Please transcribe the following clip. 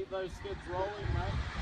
keep those skids rolling, mate.